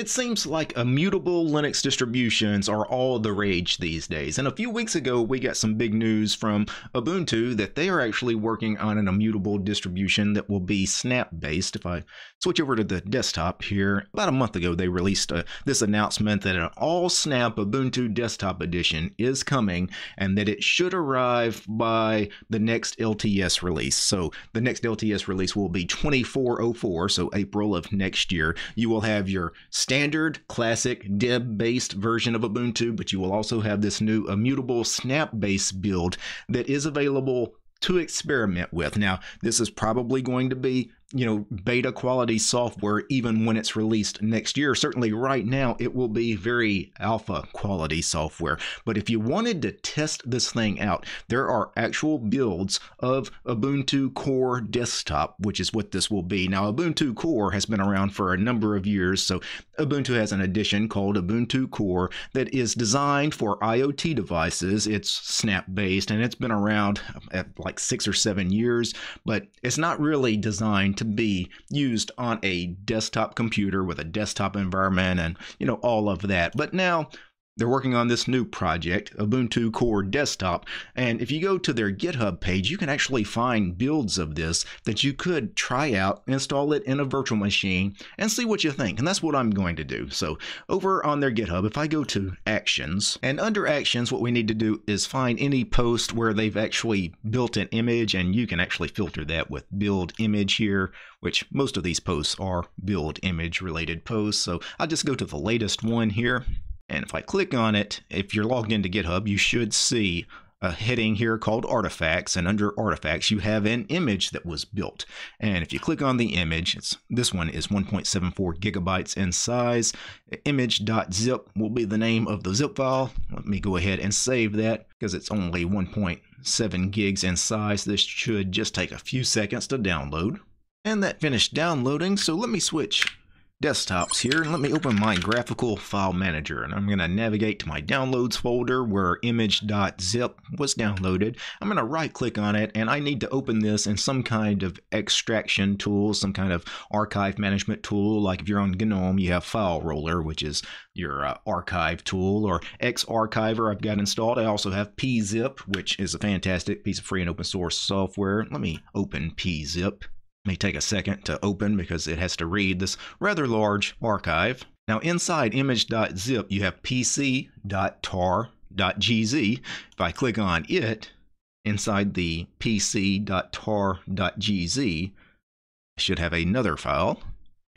It seems like immutable Linux distributions are all the rage these days. And a few weeks ago, we got some big news from Ubuntu that they are actually working on an immutable distribution that will be snap based. If I switch over to the desktop here, about a month ago, they released uh, this announcement that an all snap Ubuntu desktop edition is coming and that it should arrive by the next LTS release. So the next LTS release will be 2404, so April of next year. You will have your standard classic deb based version of Ubuntu, but you will also have this new immutable snap based build that is available to experiment with. Now, this is probably going to be you know beta quality software even when it's released next year. Certainly right now it will be very alpha quality software. But if you wanted to test this thing out there are actual builds of ubuntu core desktop which is what this will be. Now ubuntu core has been around for a number of years so ubuntu has an edition called ubuntu core that is designed for iot devices. It's snap based and it's been around uh, at like six or seven years but it's not really designed to be used on a desktop computer with a desktop environment and you know all of that. But now they're working on this new project, Ubuntu Core Desktop, and if you go to their GitHub page, you can actually find builds of this that you could try out, install it in a virtual machine, and see what you think. And that's what I'm going to do. So over on their GitHub, if I go to Actions, and under Actions, what we need to do is find any post where they've actually built an image, and you can actually filter that with Build Image here, which most of these posts are build image related posts. So I'll just go to the latest one here. And if I click on it, if you're logged into GitHub, you should see a heading here called artifacts and under artifacts you have an image that was built. And if you click on the image this one is 1.74 gigabytes in size. Image.zip will be the name of the zip file. Let me go ahead and save that because it's only 1.7 gigs in size. This should just take a few seconds to download. And that finished downloading so let me switch desktops here and let me open my graphical file manager and I'm going to navigate to my downloads folder where image.zip was downloaded. I'm going to right click on it and I need to open this in some kind of extraction tool, some kind of archive management tool like if you're on GNOME you have File Roller which is your uh, archive tool or Xarchiver I've got installed. I also have PeaZip which is a fantastic piece of free and open source software. Let me open PeaZip may take a second to open because it has to read this rather large archive. Now inside image.zip you have pc.tar.gz. If I click on it, inside the pc.tar.gz, I should have another file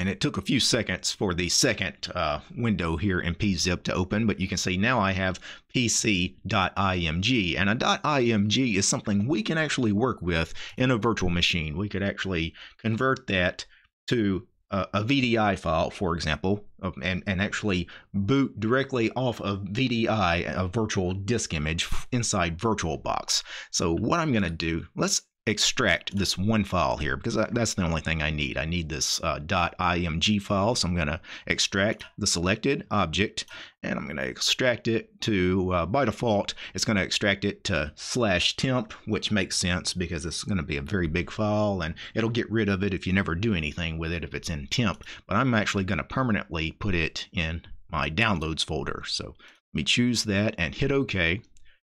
and it took a few seconds for the second uh, window here in PeaZip to open but you can see now I have pc.img and a .img is something we can actually work with in a virtual machine. We could actually convert that to a, a VDI file for example and, and actually boot directly off of VDI a virtual disk image inside VirtualBox. So what I'm gonna do let's extract this one file here because that's the only thing I need. I need this uh, .img file, so I'm going to extract the selected object, and I'm going to extract it to, uh, by default, it's going to extract it to slash temp, which makes sense because it's going to be a very big file, and it'll get rid of it if you never do anything with it if it's in temp. But I'm actually going to permanently put it in my downloads folder. So let me choose that and hit OK.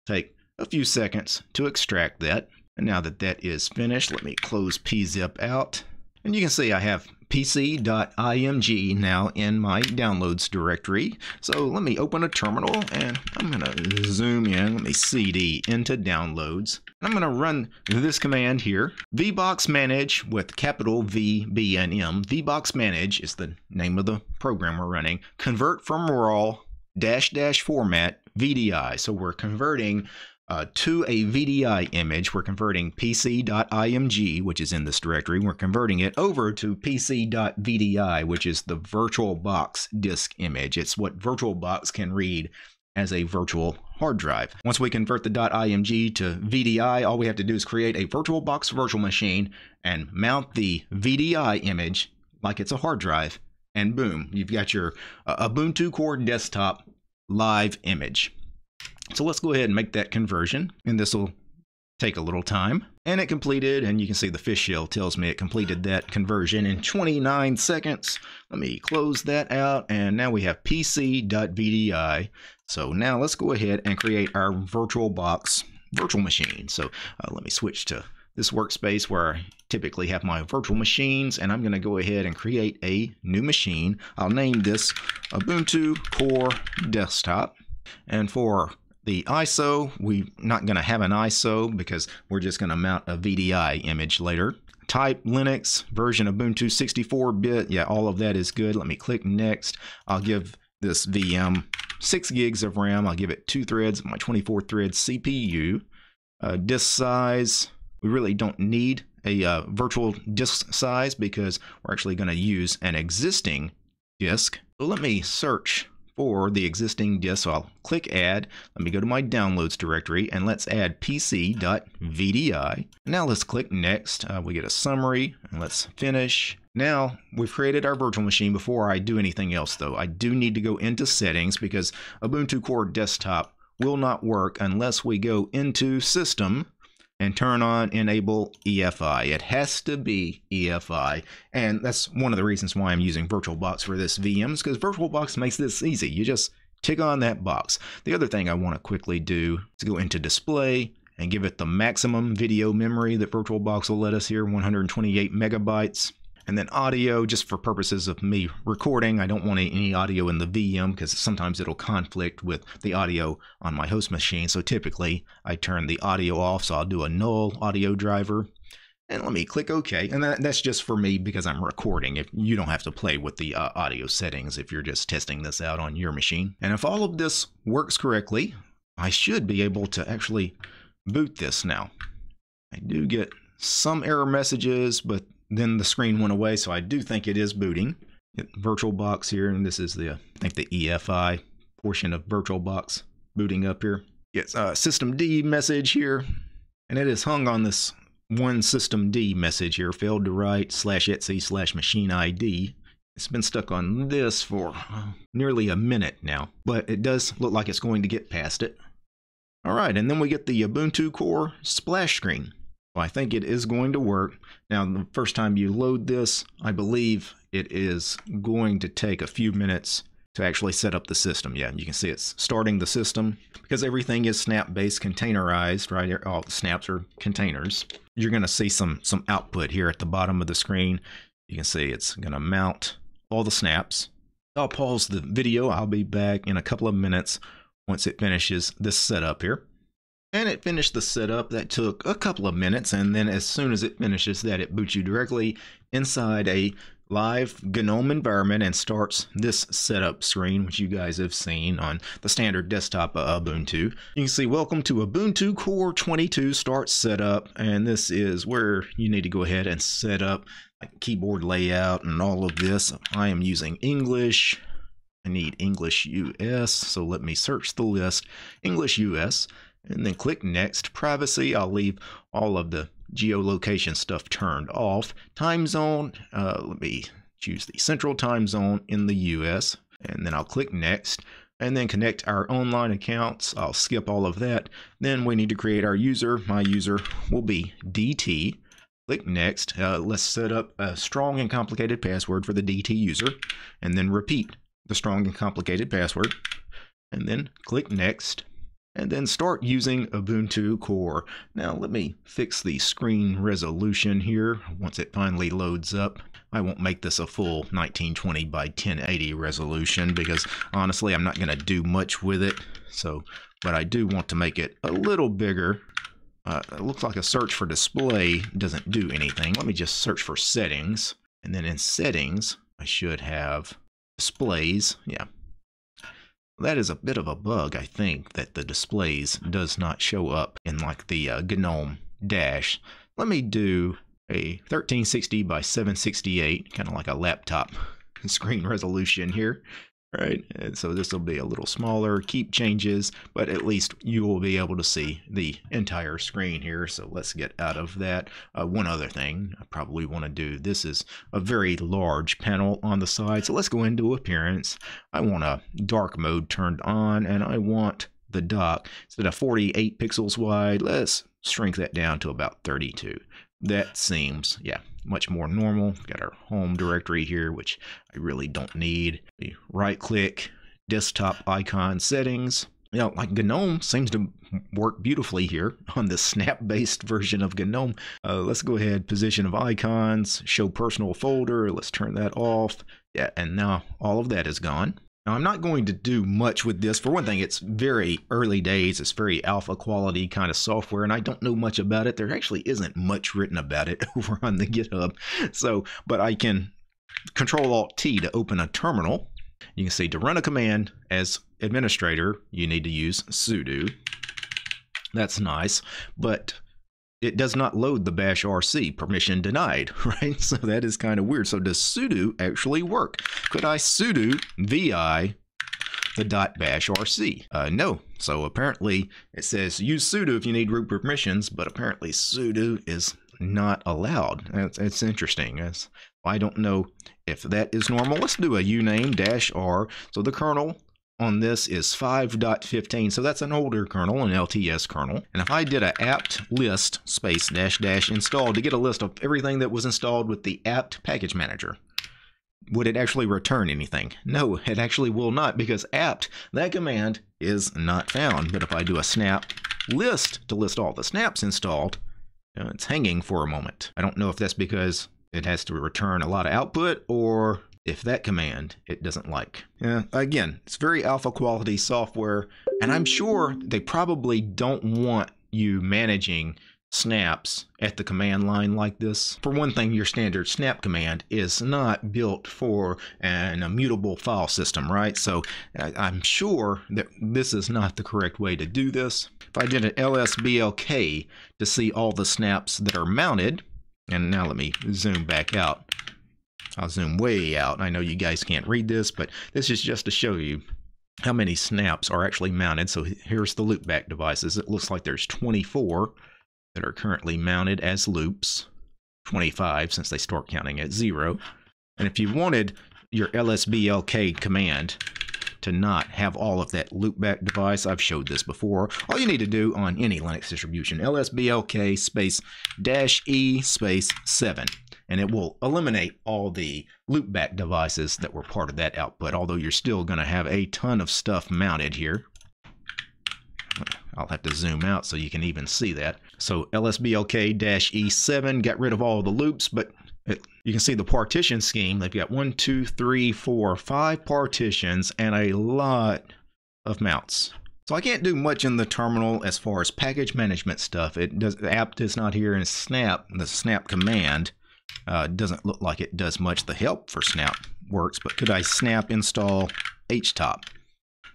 Take a few seconds to extract that. And now that that is finished, let me close PeaZip out. And you can see I have pc.img now in my downloads directory. So let me open a terminal and I'm going to zoom in. Let me cd into downloads. I'm going to run this command here. VBoxManage with capital V, B, and M. VBoxManage is the name of the program we're running. Convert from raw dash dash format VDI. So we're converting uh, to a VDI image. We're converting pc.img, which is in this directory. We're converting it over to pc.vdi, which is the VirtualBox disk image. It's what VirtualBox can read as a virtual hard drive. Once we convert the .img to VDI, all we have to do is create a VirtualBox virtual machine and mount the VDI image like it's a hard drive, and boom, you've got your uh, Ubuntu Core desktop live image. So let's go ahead and make that conversion. And this will take a little time. And it completed, and you can see the fish shell tells me it completed that conversion in 29 seconds. Let me close that out, and now we have pc.vdi. So now let's go ahead and create our virtual box virtual machine. So uh, let me switch to this workspace where I typically have my virtual machines and I'm going to go ahead and create a new machine. I'll name this Ubuntu Core Desktop and for the ISO we're not going to have an ISO because we're just going to mount a VDI image later. Type Linux version of Ubuntu 64-bit yeah all of that is good. Let me click next. I'll give this VM 6 gigs of RAM. I'll give it two threads my 24 thread CPU. Uh, disk size we really don't need a uh, virtual disk size because we're actually going to use an existing disk. Let me search for the existing disk. So I'll click add. Let me go to my downloads directory and let's add pc.vdi. Now let's click next. Uh, we get a summary and let's finish. Now we've created our virtual machine before I do anything else though. I do need to go into settings because Ubuntu Core Desktop will not work unless we go into system and turn on enable EFI. It has to be EFI. And that's one of the reasons why I'm using VirtualBox for this VM is because VirtualBox makes this easy. You just tick on that box. The other thing I want to quickly do is go into display and give it the maximum video memory that VirtualBox will let us here, 128 megabytes. And then audio, just for purposes of me recording, I don't want any audio in the VM because sometimes it'll conflict with the audio on my host machine. So typically I turn the audio off, so I'll do a null audio driver. And let me click OK. And that, that's just for me because I'm recording. If you don't have to play with the uh, audio settings if you're just testing this out on your machine. And if all of this works correctly, I should be able to actually boot this now. I do get some error messages, but then the screen went away, so I do think it is booting. VirtualBox here, and this is the, I think the EFI portion of VirtualBox booting up here. It's a systemd message here, and it is hung on this one systemd message here, failed to write slash etc slash machine ID. It's been stuck on this for uh, nearly a minute now, but it does look like it's going to get past it. All right, and then we get the Ubuntu Core splash screen. Well, I think it is going to work. Now, the first time you load this, I believe it is going to take a few minutes to actually set up the system. Yeah, you can see it's starting the system because everything is snap-based containerized, right? All the snaps are containers. You're going to see some some output here at the bottom of the screen. You can see it's going to mount all the snaps. I'll pause the video. I'll be back in a couple of minutes once it finishes this setup here and it finished the setup that took a couple of minutes and then as soon as it finishes that it boots you directly inside a live GNOME environment and starts this setup screen which you guys have seen on the standard desktop of Ubuntu. You can see welcome to Ubuntu Core 22 start setup and this is where you need to go ahead and set up keyboard layout and all of this. I am using English. I need English US so let me search the list English US and then click next privacy. I'll leave all of the geolocation stuff turned off. Time zone uh, let me choose the central time zone in the US and then I'll click next and then connect our online accounts. I'll skip all of that. Then we need to create our user. My user will be DT click next. Uh, let's set up a strong and complicated password for the DT user and then repeat the strong and complicated password and then click next and then start using Ubuntu Core. Now let me fix the screen resolution here once it finally loads up. I won't make this a full 1920 by 1080 resolution because honestly I'm not going to do much with it. So, but I do want to make it a little bigger. Uh, it looks like a search for display doesn't do anything. Let me just search for settings. And then in settings, I should have displays. Yeah, that is a bit of a bug, I think, that the displays does not show up in like the uh, GNOME dash. Let me do a 1360 by 768, kind of like a laptop screen resolution here right? And so this will be a little smaller, keep changes, but at least you will be able to see the entire screen here. So let's get out of that. Uh, one other thing I probably want to do, this is a very large panel on the side. So let's go into appearance. I want a dark mode turned on and I want the dock. Instead of 48 pixels wide, let's shrink that down to about 32. That seems, yeah, much more normal. We've got our home directory here, which I really don't need. right click, desktop icon settings. You know, like GNOME seems to work beautifully here on the snap-based version of GNOME. Uh, let's go ahead, position of icons, show personal folder. Let's turn that off. Yeah, and now all of that is gone. Now, I'm not going to do much with this. For one thing, it's very early days. It's very alpha quality kind of software, and I don't know much about it. There actually isn't much written about it over on the GitHub. So, but I can Control Alt T to open a terminal. You can see to run a command as administrator, you need to use sudo. That's nice, but it does not load the bashrc, permission denied, right? So that is kind of weird. So does sudo actually work? Could I sudo vi the dot bashrc? Uh, no. So apparently it says use sudo if you need root permissions, but apparently sudo is not allowed. That's, that's interesting. That's, I don't know if that is normal. Let's do a uname dash r. So the kernel on this is 5.15 so that's an older kernel an LTS kernel. And if I did a apt list space dash dash install to get a list of everything that was installed with the apt package manager would it actually return anything? No it actually will not because apt that command is not found. But if I do a snap list to list all the snaps installed you know, it's hanging for a moment. I don't know if that's because it has to return a lot of output or if that command it doesn't like. Yeah, again, it's very alpha quality software, and I'm sure they probably don't want you managing snaps at the command line like this. For one thing, your standard snap command is not built for an immutable file system, right? So I'm sure that this is not the correct way to do this. If I did an lsblk to see all the snaps that are mounted, and now let me zoom back out. I'll zoom way out. I know you guys can't read this, but this is just to show you how many snaps are actually mounted. So here's the loopback devices. It looks like there's 24 that are currently mounted as loops, 25 since they start counting at zero. And if you wanted your lsblk command to not have all of that loopback device, I've showed this before, all you need to do on any Linux distribution, lsblk space dash e space 7 and it will eliminate all the loopback devices that were part of that output, although you're still going to have a ton of stuff mounted here. I'll have to zoom out so you can even see that. So LSBLK-E7 got rid of all the loops, but it, you can see the partition scheme. They've got one, two, three, four, five partitions and a lot of mounts. So I can't do much in the terminal as far as package management stuff. It does the apt is not here in snap, the snap command. Uh, doesn't look like it does much. The help for snap works, but could I snap install htop?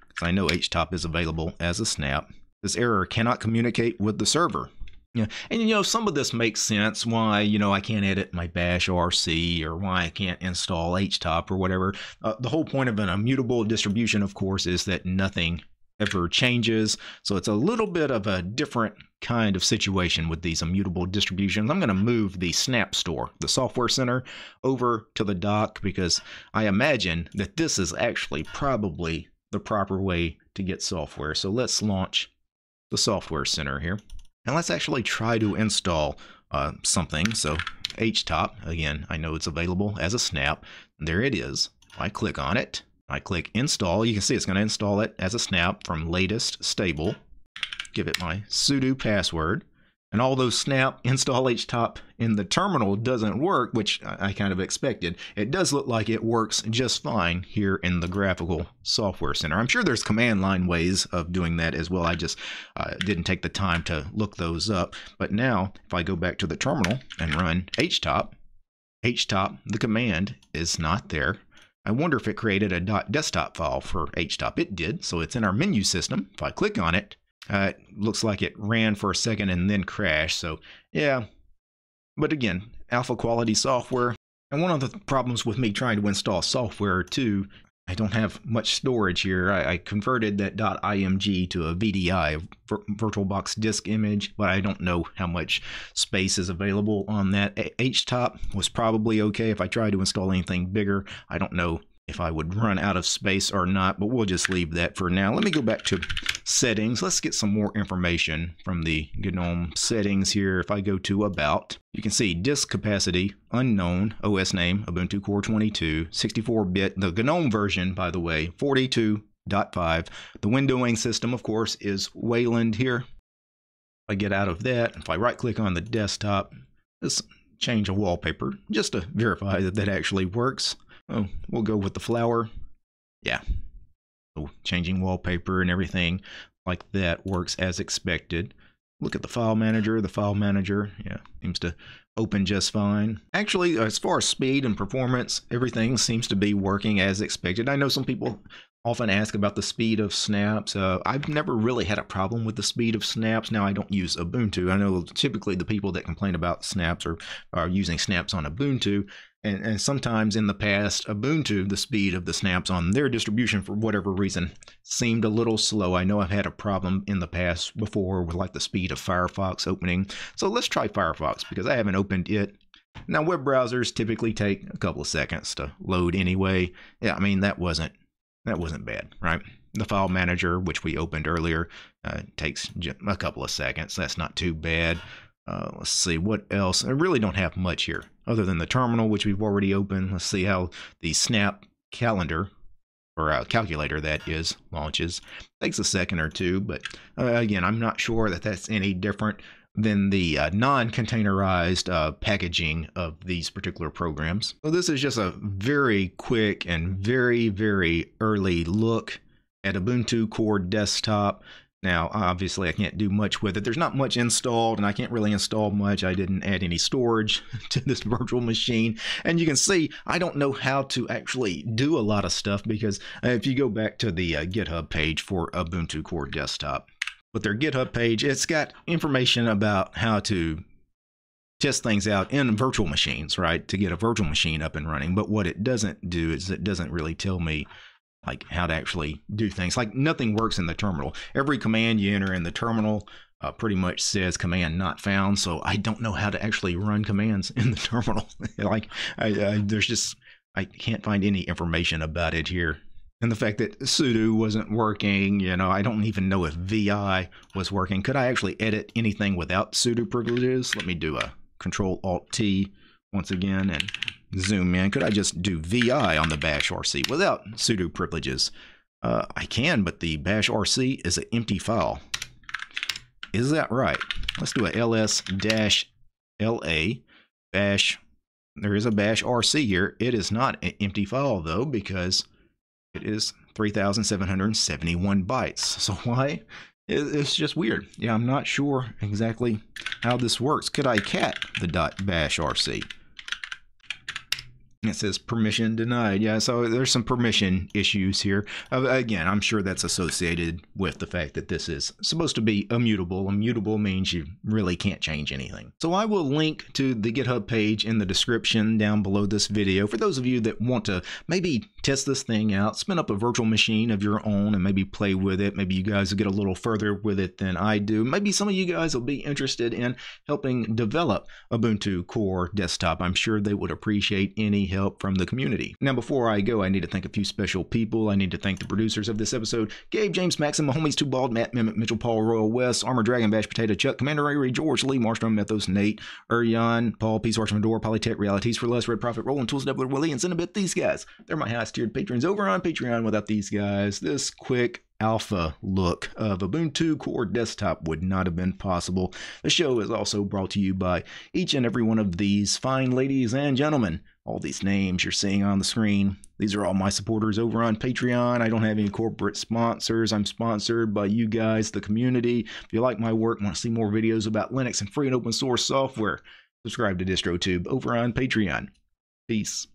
Because I know htop is available as a snap. This error cannot communicate with the server. Yeah, and you know some of this makes sense. Why you know I can't edit my bashrc or why I can't install htop or whatever. Uh, the whole point of an immutable distribution, of course, is that nothing ever changes. So it's a little bit of a different kind of situation with these immutable distributions. I'm going to move the Snap Store, the Software Center, over to the dock because I imagine that this is actually probably the proper way to get software. So let's launch the Software Center here. And let's actually try to install uh, something. So htop, again, I know it's available as a snap. There it is. I click on it. I click install. You can see it's going to install it as a snap from latest stable. Give it my sudo password. And although snap install htop in the terminal doesn't work, which I kind of expected, it does look like it works just fine here in the graphical software center. I'm sure there's command line ways of doing that as well. I just uh, didn't take the time to look those up. But now if I go back to the terminal and run htop, htop, the command is not there. I wonder if it created a .desktop file for htop. It did, so it's in our menu system. If I click on it, uh, it looks like it ran for a second and then crashed. So yeah, but again, alpha quality software. And one of the problems with me trying to install software too, I don't have much storage here. I, I converted that .img to a VDI, VirtualBox disk image, but I don't know how much space is available on that. HTOP was probably okay if I tried to install anything bigger. I don't know if I would run out of space or not, but we'll just leave that for now. Let me go back to settings. Let's get some more information from the GNOME settings here. If I go to About, you can see disk capacity, unknown, OS name, Ubuntu Core 22, 64-bit, the GNOME version, by the way, 42.5. The windowing system, of course, is Wayland here. I get out of that, if I right-click on the desktop, let's change a wallpaper just to verify that that actually works. Oh, we'll go with the flower. Yeah, so changing wallpaper and everything like that works as expected. Look at the file manager. The file manager, yeah, seems to open just fine. Actually, as far as speed and performance, everything seems to be working as expected. I know some people often ask about the speed of snaps. Uh, I've never really had a problem with the speed of snaps. Now, I don't use Ubuntu. I know typically the people that complain about snaps are, are using snaps on Ubuntu. And, and sometimes in the past, Ubuntu, the speed of the snaps on their distribution for whatever reason seemed a little slow. I know I've had a problem in the past before with like the speed of Firefox opening. So let's try Firefox because I haven't opened it. Now, web browsers typically take a couple of seconds to load anyway. Yeah, I mean, that wasn't that wasn't bad, right? The file manager, which we opened earlier, uh, takes a couple of seconds. That's not too bad. Uh, let's see what else. I really don't have much here other than the terminal, which we've already opened. Let's see how the Snap calendar or uh, calculator that is launches. Takes a second or two, but uh, again, I'm not sure that that's any different than the uh, non-containerized uh, packaging of these particular programs. So this is just a very quick and very, very early look at Ubuntu Core Desktop. Now, obviously, I can't do much with it. There's not much installed, and I can't really install much. I didn't add any storage to this virtual machine. And you can see I don't know how to actually do a lot of stuff because uh, if you go back to the uh, GitHub page for Ubuntu Core Desktop, with their GitHub page, it's got information about how to test things out in virtual machines, right? To get a virtual machine up and running. But what it doesn't do is it doesn't really tell me like how to actually do things. Like nothing works in the terminal. Every command you enter in the terminal uh, pretty much says command not found. So I don't know how to actually run commands in the terminal. like I, I, there's just I can't find any information about it here. And the fact that sudo wasn't working, you know, I don't even know if vi was working. Could I actually edit anything without sudo privileges? Let me do a control alt T once again and zoom in. Could I just do VI on the bashrc without sudo privileges? Uh, I can, but the bashrc is an empty file. Is that right? Let's do a ls dash la bash. There is a bashrc here. It is not an empty file though because it is 3,771 bytes. So why? It's just weird. Yeah, I'm not sure exactly how this works. Could I cat the .bashrc? It says permission denied. Yeah, so there's some permission issues here. Uh, again, I'm sure that's associated with the fact that this is supposed to be immutable. Immutable means you really can't change anything. So I will link to the GitHub page in the description down below this video for those of you that want to maybe test this thing out, spin up a virtual machine of your own and maybe play with it. Maybe you guys will get a little further with it than I do. Maybe some of you guys will be interested in helping develop Ubuntu Core Desktop. I'm sure they would appreciate any help from the community. Now, before I go, I need to thank a few special people. I need to thank the producers of this episode Gabe, James, Maxim, Homies, Too Bald, Matt, Mehmet, Mitchell, Paul, Royal, West, Armor Dragon, Bash Potato, Chuck, Commander Ray, George, Lee, Marstrom, Mythos, Nate, Urion, Paul, Peace, Archman, Door, Polytech, Realities for Less, Red Prophet, Roland, Tools, Doubler, Willie, and Cinnabit. These guys, they're my highest tiered patrons over on Patreon. Without these guys, this quick alpha look of Ubuntu Core Desktop would not have been possible. The show is also brought to you by each and every one of these fine ladies and gentlemen. All these names you're seeing on the screen, these are all my supporters over on Patreon. I don't have any corporate sponsors. I'm sponsored by you guys, the community. If you like my work, want to see more videos about Linux and free and open source software, subscribe to DistroTube over on Patreon. Peace.